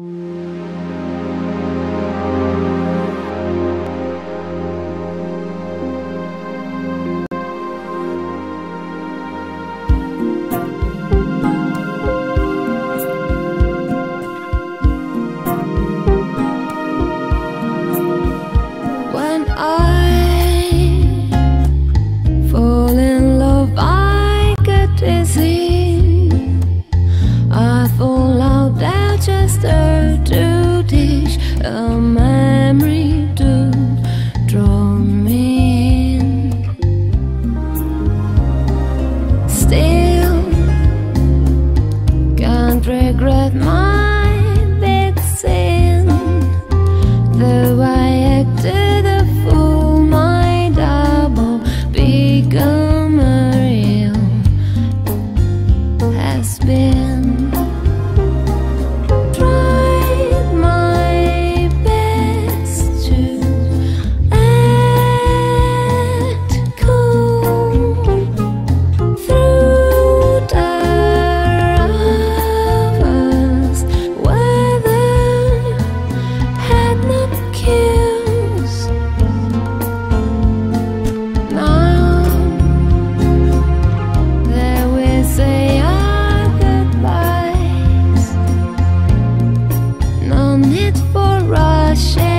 you regret my ah